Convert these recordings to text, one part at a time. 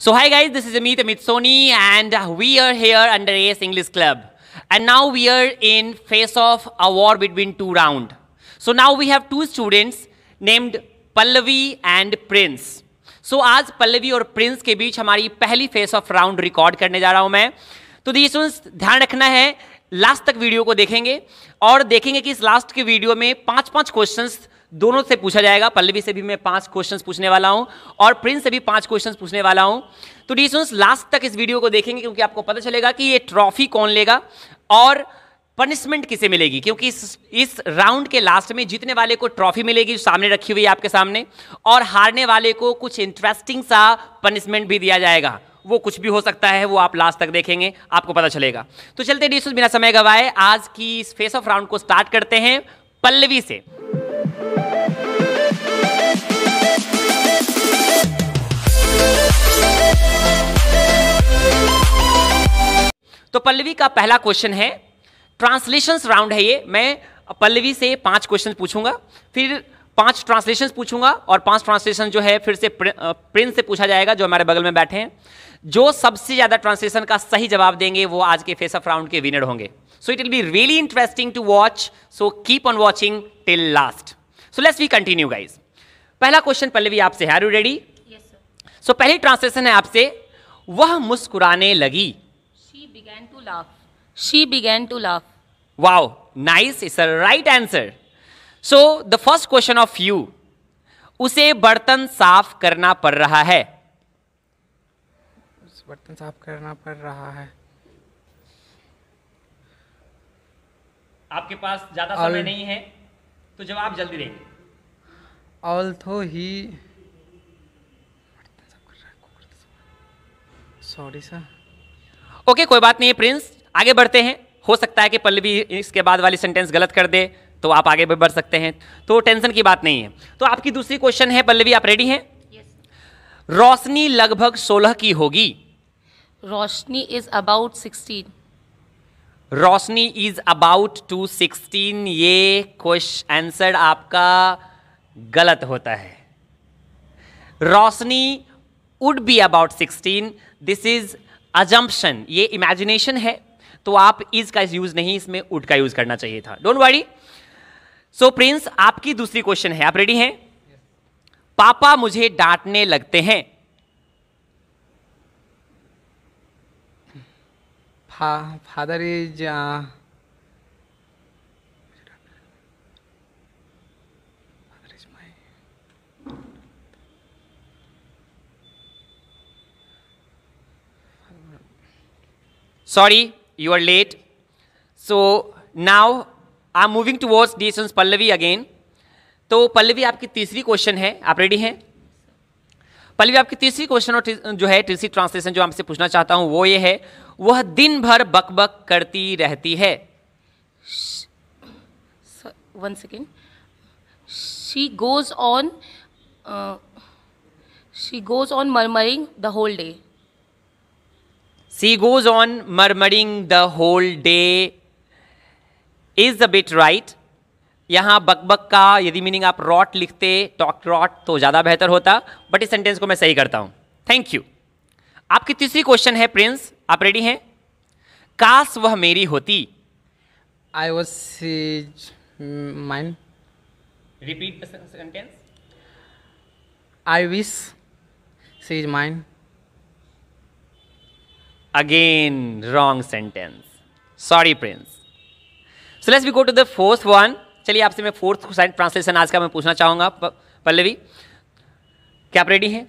So hi guys, this is Amit Amit Soni and we are here under AS English Club. And now we are in face of a war between two round. So now we have two students named Pallavi and Prince. So आज पल्लवी और Prince के बीच हमारी पहली face off round record करने जा रहा हूँ मैं तो दी ध्यान रखना है लास्ट तक वीडियो को देखेंगे और देखेंगे कि इस लास्ट के वीडियो में पाँच पाँच क्वेश्चंस दोनों से पूछा जाएगा। पल्लवी से भी मैं पाँच क्वेश्चंस पूछने वाला हूँ और प्रिंस से भी पाँच क्वेश्चंस पूछने वाला हूँ। तो डी लास्ट तक इस वीडियो को देखेंगे क्योंकि आपको पता चलेगा कि ये ट्रॉफी कौन लेगा और पनिशमेंट किसे मिलेगी। क्योंकि इस इस राउंड के लास्ट में जीतने वाले को ट्रॉफी मिलेगी जो सामने रखी हुई है आपके सामने और हारने वाले को कुछ इंटरेस्टिंग सा पनिशमेंट भी दिया जाएगा। वो कुछ भी हो सकता है, वो आप लास्ट तक देखेंगे, आपको पता चलेगा। तो चलते डी बिना समय गवाए आज की इस फेस ऑफ़ राउंड को स्टार्ट करते हैं पल्लवी से। तो पल्लवी का पहला क्वेश्चन है। ट्रांसलेशंस राउंड है ये। मैं पल्लवी से पाँच क्वेश्चन पूछूँगा फिर पाँच ट्रांसलेशंस पूछूँगा और पाँच ट्रांसलेशन जो है फिर से प्रिंस से पूछा जाएगा जो हमारे बगल में बैठे हैं। जो सबसे ज़्यादा ट्रांसलेशन का सही जवाब देंगे वो आज के फेस ऑफ़ राउंड के विनर होंगे। So it will be really interesting to watch so keep on watching till last so let's we continue guys पहला क्वेश्चन पल्लवी आपसे है। यू रेडी सो पहली ट्रांसलेशन है आपसे वह मुस्कुराने लगी। To laugh. She began to laugh. Wow, nice. It's a right answer. So, the first question of you. उसे बर्तन साफ़ करना पड़ रहा है बर्तन साफ़ करना पड़ रहा है आपके पास ज़्यादा समय नहीं है तो जवाब जल्दी देंगे although he sorry sir okay कोई बात नहीं है प्रिंस आगे बढ़ते हैं। हो सकता है कि पल्लवी इसके बाद वाली सेंटेंस गलत कर दे तो आप आगे भी बढ़ सकते हैं। तो टेंशन की बात नहीं है। तो आपकी दूसरी क्वेश्चन है पल्लवी आप रेडी हैं? Yes. रोशनी लगभग सोलह की होगी। Roshni is about sixteen Roshni is about to sixteen ये क्वेश्चन आंसर आपका गलत होता है। Roshni would be about sixteen this is assumption ये इमेजिनेशन है तो आप इज़ का यूज़ नहीं, इसमें उड का यूज़ करना चाहिए था। डोंट वरी सो प्रिंस आपकी दूसरी क्वेश्चन है। आप रेडी हैं? पापा मुझे डांटने लगते हैं। Father is Sorry, you are late. So now I'm moving towards Deson's Pallavi again. तो पल्लवी आपकी तीसरी क्वेश्चन है. आप रेडी हैं? पल्लवी आपकी तीसरी क्वेश्चन और जो है तीसरी ट्रांसलेशन जो आपसे पूछना चाहता हूँ वो ये है वह दिन भर बकबक करती रहती है। One second she goes on she goes on murmuring the whole day She goes on murmuring the whole day. Is a bit right. यहाँ बकबक का यदि मीनिंग आप रॉट लिखते टॉक रॉट तो ज़्यादा बेहतर होता बट इस सेंटेंस को मैं सही करता हूँ। थैंक यू आपकी तीसरी क्वेश्चन है प्रिंस आप रेडी हैं? काश वह मेरी होती? I was mine repeat sentence I wish she is mine Again, wrong sentence. Sorry, Prince. So let's we go to the fourth one. चलिए आपसे मैं फोर्थ ट्रांसलेशन आज का मैं पूछना चाहूँगा पल्लवी। क्या आप रेडी हैं?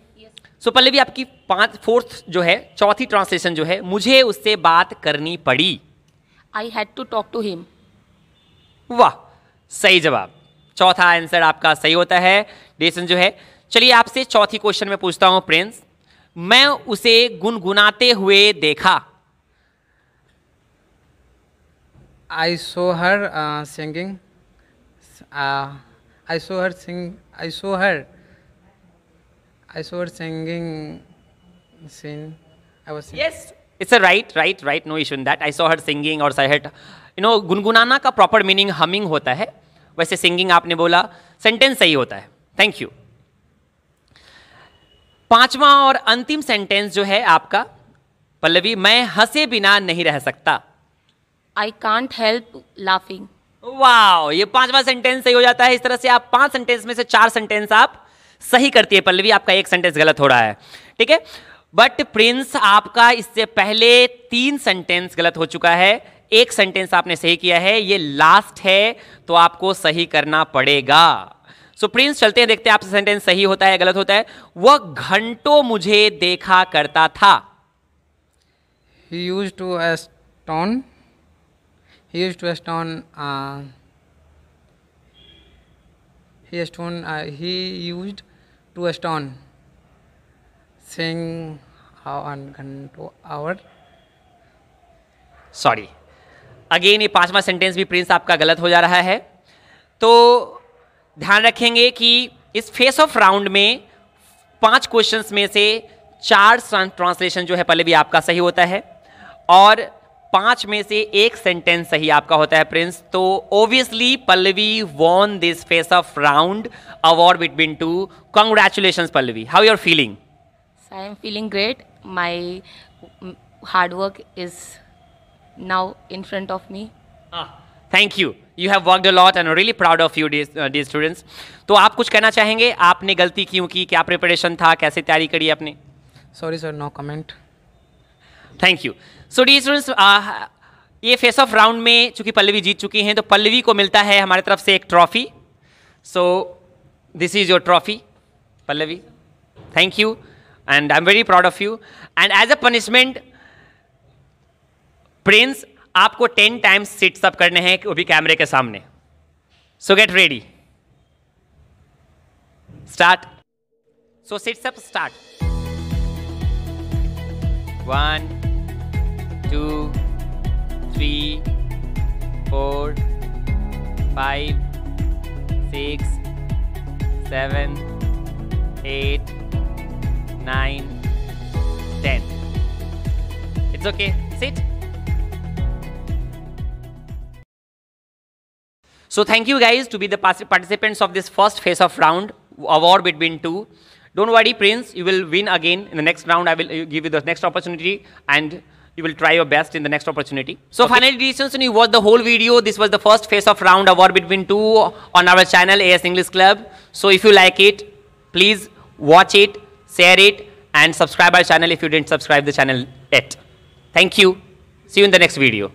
सो so, पल्लवी आपकी पाँच फोर्थ जो है चौथी ट्रांसलेशन जो है मुझे उससे बात करनी पड़ी। I had to talk to him वाह सही जवाब। चौथा आंसर आपका सही होता है। डेसन जो है चलिए आपसे चौथी क्वेश्चन में पूछता हूँ प्रिंस मैं उसे गुनगुनाते हुए देखा। I saw her singing I saw her sing I saw her I saw her singing sing I was yes it's a right right right no issue in that I saw her singing और I you know गुनगुनाना का proper meaning humming होता है। वैसे singing आपने बोला sentence सही होता है। थैंक यू पांचवा और अंतिम सेंटेंस जो है आपका पल्लवी मैं हंसे बिना नहीं रह सकता। I can't help laughing. वाह ये पांचवा सेंटेंस सही हो जाता है। इस तरह से आप पाँच सेंटेंस में से चार सेंटेंस आप सही करती है। पल्लवी आपका एक सेंटेंस गलत हो रहा है ठीक है? बट प्रिंस आपका इससे पहले तीन सेंटेंस गलत हो चुका है। एक सेंटेंस आपने सही किया है ये लास्ट है तो आपको सही करना पड़ेगा। सो प्रिंस चलते हैं देखते हैं आपसे सेंटेंस सही होता है गलत होता है वह घंटों मुझे देखा करता था He used to astone. He used to astone. Uh, he astone. Uh, he used to on घंटों hour. सॉरी अगेन ये पांचवा सेंटेंस भी प्रिंस आपका गलत हो जा रहा है तो ध्यान रखेंगे कि इस फेस ऑफ़ राउंड में पाँच क्वेश्चंस में से चार ट्रांसलेशन जो है पहले भी आपका सही होता है और पाँच में से एक सेंटेंस सही आपका होता है प्रिंस। तो obviously Pallavi won this face off round award between two congratulation Pallavi how you're feeling I am feeling great mm, hard work is now in front of me. Thank you you have worked a lot and really proud of you the students तो आप कुछ कहना चाहेंगे? आपने गलती क्यों की? क्या प्रिपरेशन था? कैसे तैयारी करी आपने? Sorry sir no comment thank you so the students ये फेस ऑफ़ राउंड में चूँकि पल्लवी जीत चुकी हैं तो पल्लवी को मिलता है हमारी तरफ़ से एक trophy so this is your trophy Pallavi. Thank you and I am very proud of you and as a punishment Prince आपको टेन टाइम्स सिट्स अप करने हैं वो भी कैमरे के सामने। So get ready start so sits up start one two three four five six seven eight nine ten it's okay sit So thank you guys to be the partic- participants of this first phase of round award between two. Don't worry, Prince, you will win again in the next round. I will uh, give you the next opportunity and you will try your best in the next opportunity. So finally, decisions, you watched the whole video. This was the first phase of round award between two on our channel, AS English Club. So if you like it, please watch it, share it, and subscribe our channel if you didn't subscribe the channel yet. Thank you. See you in the next video.